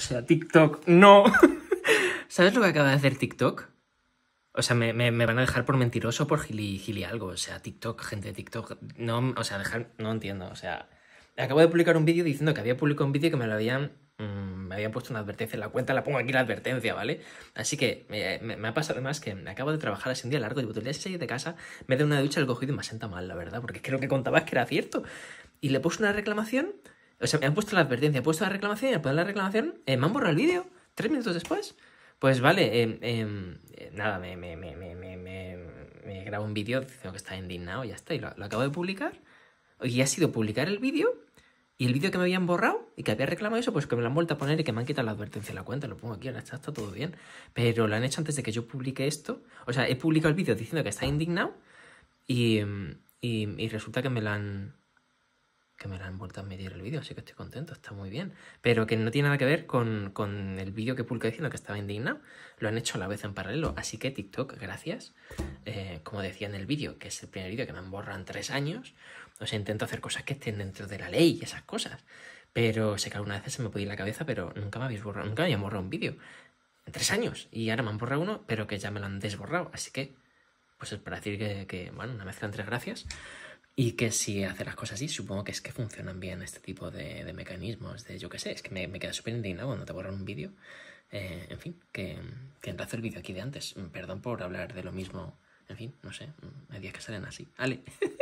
sea, TikTok, no. ¿Sabes lo que acaba de hacer TikTok? O sea, me, me, me van a dejar por mentiroso por gili, gili algo. O sea, TikTok, gente de TikTok. No, o sea, dejar. No entiendo. O sea, acabo de publicar un vídeo diciendo que había publicado un vídeo que me lo habían. mm, me habían puesto una advertencia en la cuenta, la pongo aquí la advertencia, ¿vale? Así que me, me- me ha pasado además que acabo de trabajar así un día largo y el día salir de casa, me da una ducha, el cogido y me sienta mal, la verdad, porque creo que contabas que era cierto. Y le puse una reclamación, o sea, me han puesto la advertencia, he puesto la reclamación y al poner la reclamación, eh, me han borrado el vídeo, tres minutos después. Pues vale, eh, eh, nada, me, me, grabo un vídeo diciendo que está indignado y ya está, y lo, acabo de publicar. Y ha sido publicar el vídeo y el vídeo que me habían borrado y que había reclamado eso, pues que me lo han vuelto a poner y que me han quitado la advertencia en la cuenta. Lo pongo aquí, ahora está, está todo bien. Pero lo han hecho antes de que yo publique esto. O sea, he publicado el vídeo diciendo que está indignado y, y resulta que me lo han que me lo han vuelto a medir el vídeo, así que estoy contento, está muy bien. Pero que no tiene nada que ver con, con el vídeo que publiqué diciendo que estaba indignado. Lo han hecho a la vez en paralelo. Así que TikTok, gracias. Eh, como decía en el vídeo, que es el primer vídeo que me han borrado en tres años. O sea, intento hacer cosas que estén dentro de la ley y esas cosas. Pero sé que alguna vez se me puede ir la cabeza, pero nunca me habéis borrado, nunca me habían borrado un vídeo. En tres años. Y ahora me han borrado uno, pero que ya me lo han desborrado. Así que, pues es para decir que, que bueno, una mezcla entre gracias. Y que si hace las cosas así, supongo que es que funcionan bien este tipo de, de mecanismos, de yo qué sé, es que me, me queda súper indignado cuando te borran un vídeo. Eh, en fin, que, que enlazo el vídeo aquí de antes. Perdón por hablar de lo mismo. En fin, no sé, hay días que salen así. Ale.